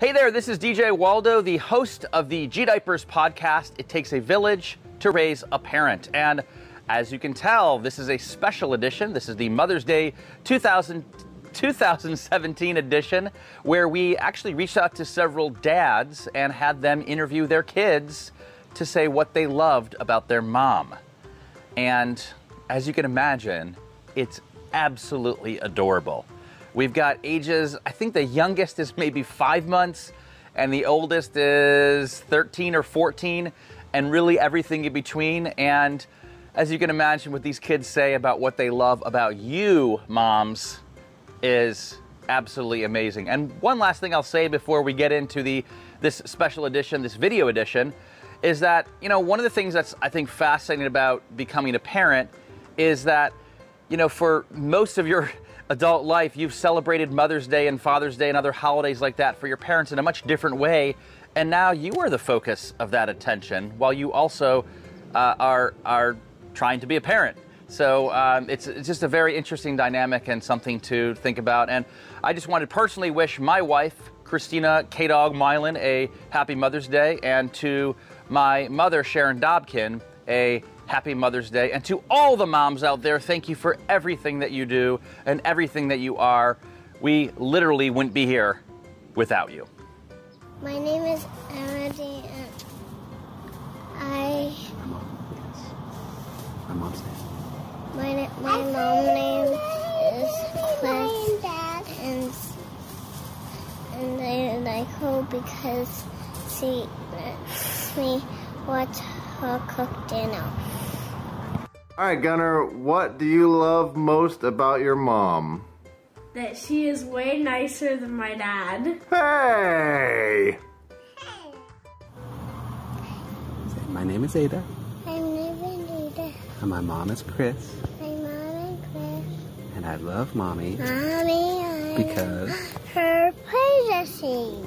Hey there, this is DJ Waldo, the host of the gDiapers podcast. It takes a village to raise a parent. And as you can tell, this is a special edition. This is the Mother's Day 2000, 2017 edition, where we actually reached out to several dads and had them interview their kids to say what they loved about their mom. And as you can imagine, it's absolutely adorable. We've got ages, I think the youngest is maybe five months, and the oldest is 13 or 14, and really everything in between. And as you can imagine, what these kids say about what they love about you, moms, is absolutely amazing. And one last thing I'll say before we get into the this special edition, this video edition, is that, you know, one of the things that's I think fascinating about becoming a parent is that, you know, for most of your adult life, you've celebrated Mother's Day and Father's Day and other holidays like that for your parents in a much different way. And now you are the focus of that attention while you also uh, are, are trying to be a parent. So um, it's, it's just a very interesting dynamic and something to think about. And I just wanted to personally wish my wife, Christina K Dog Mylan, a happy Mother's Day, and to my mother, Sharon Dobkin, a happy Mother's Day. And to all the moms out there, thank you for everything that you do and everything that you are. We literally wouldn't be here without you. My name is Emily, and I. My mom's name. My na- my mom name is Cliff, and and I like her because she lets me watch her cook dinner. All right, Gunner, what do you love most about your mom? that she is way nicer than my dad. Hey! hey. My name is Ada, I'm living Ada. and my mom is Chris, My mom and Cliff. and I love mommy Mommy, I because her possessing.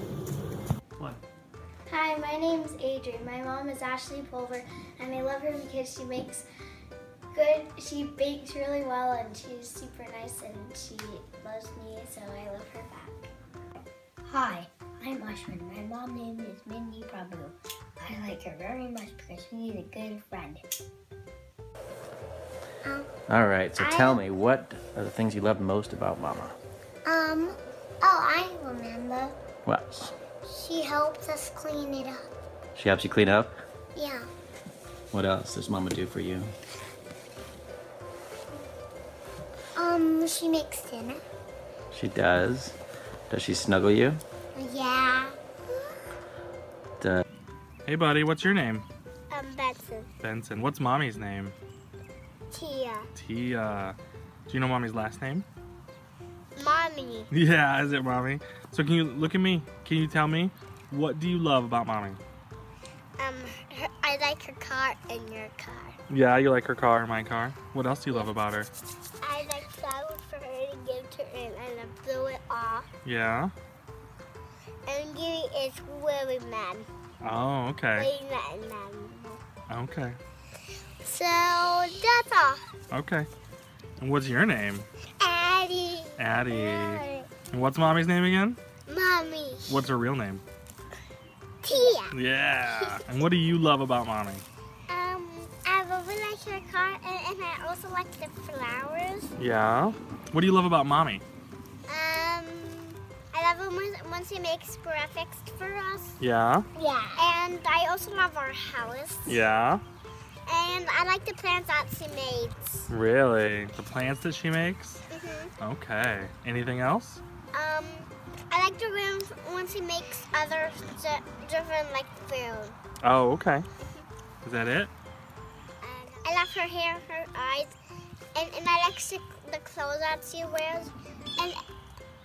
Hi, my name is Adrian. My mom is Ashley Pulver, and I love her because she makes good. She bakes really well, and she's super nice, and she loves me, so I love her back. Hi, I'm Ashwin. My mom name is Mindy Prabhu. I like her very much because she's a good friend. All right, so tell me, what are the things you love most about Mama? Um, oh, I remember. What? She helps us clean it up. She helps you clean up? Yeah. What else does Mama do for you? She makes dinner. She does. Does she snuggle you? Yeah. Does Hey, buddy, what's your name? Um, Benson. Benson. What's mommy's name? Tia. Tia. Do you know mommy's last name? Mommy. Yeah, is it mommy? So can you look at me? Can you tell me what do you love about mommy? Um, her, I like her car and your car. Yeah, you like her car and my car. What else do you love about her? I like flowers for her to give to her and I blew it off. Yeah. And Gary is really mad. Oh, okay. Really mad, mad. Okay. So that's all. Okay. And what's your name? Addie. Addie. And what's mommy's name again? Mommy. What's her real name? Tia. Yeah. And what do you love about mommy? Um, I really like her car and, and I also like the flowers. Yeah. What do you love about mommy? Um, I love it when, when she makes graphics for us. Yeah. Yeah. And I also love our house. Yeah. And I like the plants that she makes. Really? The plants that she makes? hmm Okay. Anything else? I like the room when she makes other different like food. Oh, okay. Is that it? And I love her hair, her eyes, and, and I like the clothes that she wears. And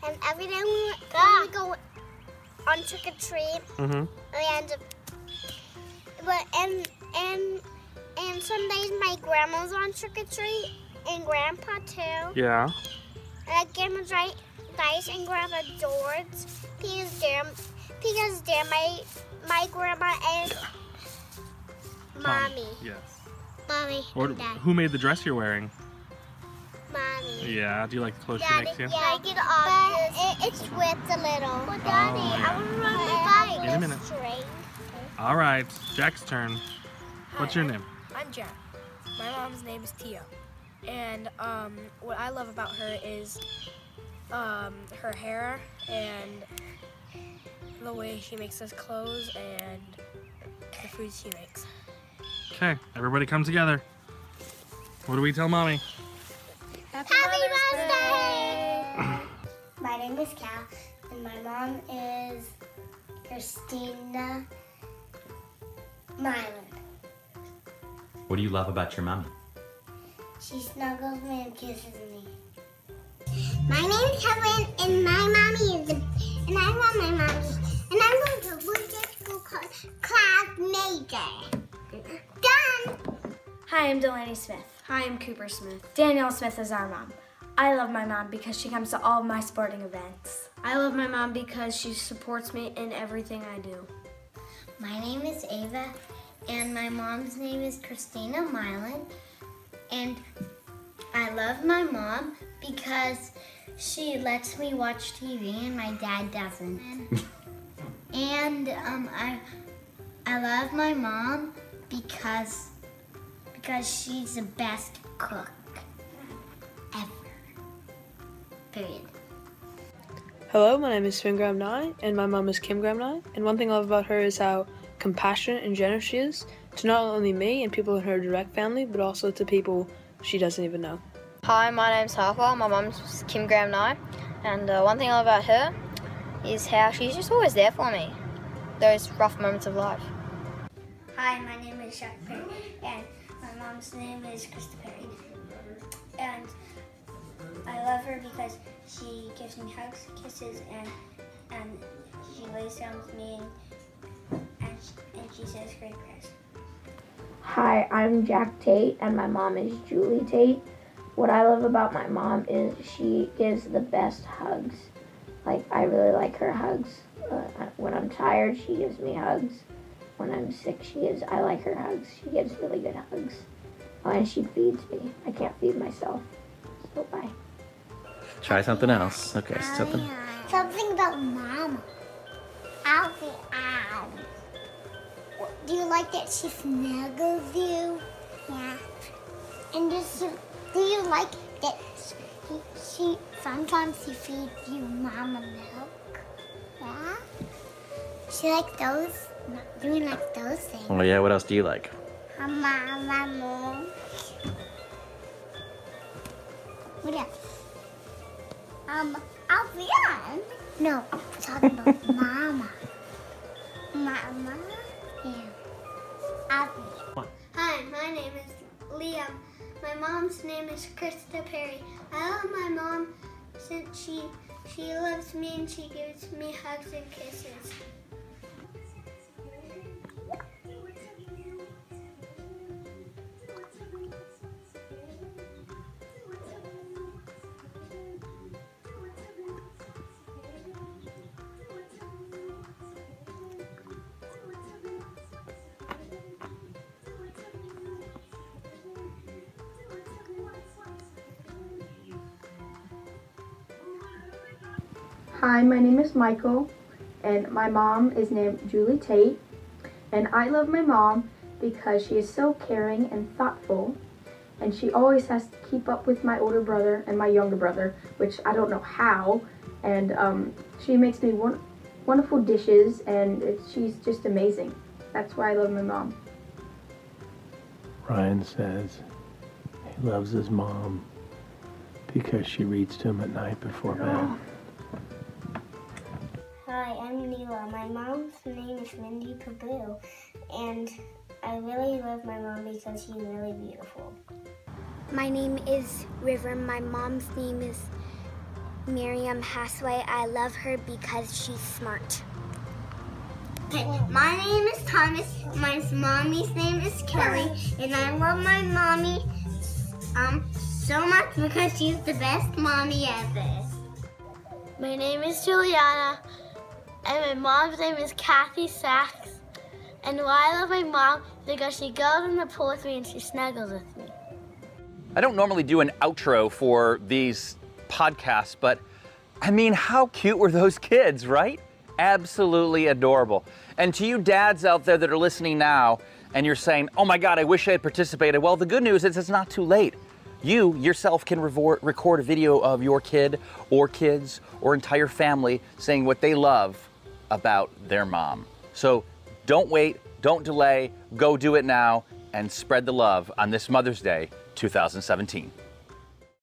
and every day when we, when we go on trick or treat, Mm-hmm. and but and and and some days my grandma's on trick or treat and grandpa too. Yeah. And I give him right dice and Grandma George because they're because they're my my grandma and mommy, Yes. mommy, Or, dad, who made the dress you're wearing? mommy. Yeah. Do you like the clothes she Daddy, makes you? yeah, I get off. But it, it's ripped a little. But Daddy, I want to run All right, Jack's turn. What's your name? I'm Jack. My mom's name is Tia. And um, what I love about her is um, her hair and the way she makes us clothes and the food she makes. Okay, everybody come together. What do we tell mommy? Happy birthday! My name is Cal, and my mom is Christina Mylan. What do you love about your mommy? She snuggles me and kisses me. My name's Helen, and my mommy is, a, and I love my mommy, and I'm going to Woodgate School called Class Major. Done. Hi, I'm Delaney Smith. Hi, I'm Cooper Smith. Danielle Smith is our mom. I love my mom because she comes to all of my sporting events. I love my mom because she supports me in everything I do. My name is Ava, and my mom's name is Christina Mylan. And I love my mom because she lets me watch TV and my dad doesn't. and um, I, I love my mom because because she's the best cook ever. Period. Hello, my name is Finn Graham Nye, and my mom is Kim Graham Nye. And one thing I love about her is how compassionate and generous she is to not only me and people in her direct family, but also to people she doesn't even know. Hi, my name's Harper. My mum's Kim Graham Nye, and uh, one thing I love about her is how she's just always there for me. Those rough moments of life. Hi, my name is Jack Perry, and my mom's name is Krista Perry. And I love her because she gives me hugs, kisses, and and she lays down with me and and she, and she says great prayers. Hi, I'm Jack Tate, and my mom is Julie Tate. What I love about my mom is she gives the best hugs. Like, I really like her hugs. Uh, when I'm tired, she gives me hugs. When I'm sick, she gives, I like her hugs. She gives really good hugs. Oh, and she feeds me. I can't feed myself. So, bye. Try something else. Okay, something. Something about Mama. Alfie Ann. Do you like that she snuggles you? Yeah. And does you, do you like that she, she sometimes she feeds you Mama milk? Yeah. She likes those. Do you like those things? Oh yeah. What else do you like? Mama milk. What else? Um, Alfian? No, I'm talking about Mama. Mama? Yeah. Abby. Hi, my name is Liam. My mom's name is Krista Perry. I love my mom since she she loves me and she gives me hugs and kisses. Hi, my name is Michael, and my mom is named Julie Tate. And I love my mom because she is so caring and thoughtful, and she always has to keep up with my older brother and my younger brother, which I don't know how. And um, she makes me won- wonderful dishes, and it's, she's just amazing. That's why I love my mom. Ryan says he loves his mom because she reads to him at night before bed. Hi, I'm Neela. My mom's name is Mindy Prabhu, and I really love my mom because she's really beautiful. My name is River. My mom's name is Miriam Hasway. I love her because she's smart. Okay, my name is Thomas. My mommy's name is Kelly, and I love my mommy um so much because she's the best mommy ever. My name is Juliana, and my mom's name is Kathy Sachs. And why I love my mom because she goes in the pool with me and she snuggles with me. I don't normally do an outro for these podcasts, but I mean, how cute were those kids, right? Absolutely adorable. And to you dads out there that are listening now and you're saying, oh my God, I wish I had participated. Well, the good news is it's not too late. You yourself can record a video of your kid or kids or entire family saying what they love about their mom. So don't wait, don't delay, go do it now and spread the love on this Mother's Day 2017.